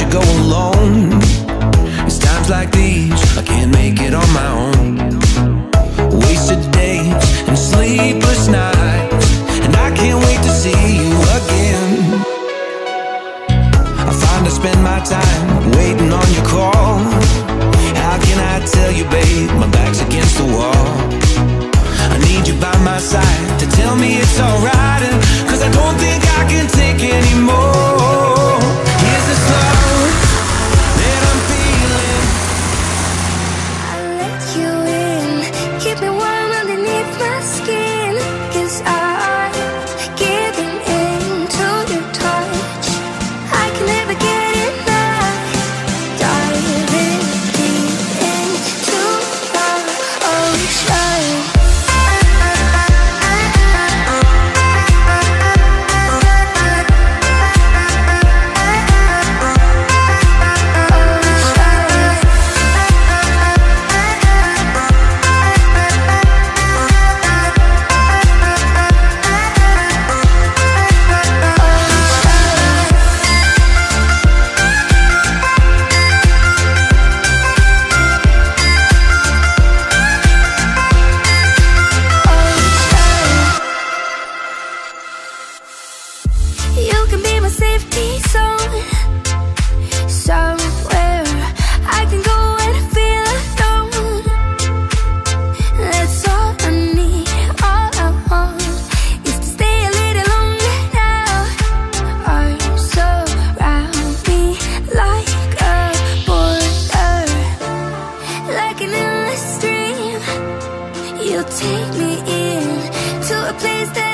you go alone. It's times like these I can't make it on my own. Wasted days and sleepless nights, and I can't wait to see you again. I find I spend my time waiting on your call. How can I tell you, babe? My back's against the wall. Ocean. You can be my safety zone. Somewhere I can go and feel alone. That's all I need, all I want is to stay a little longer now. Arms surround me like a border, like an endless stream. You take me in to a place that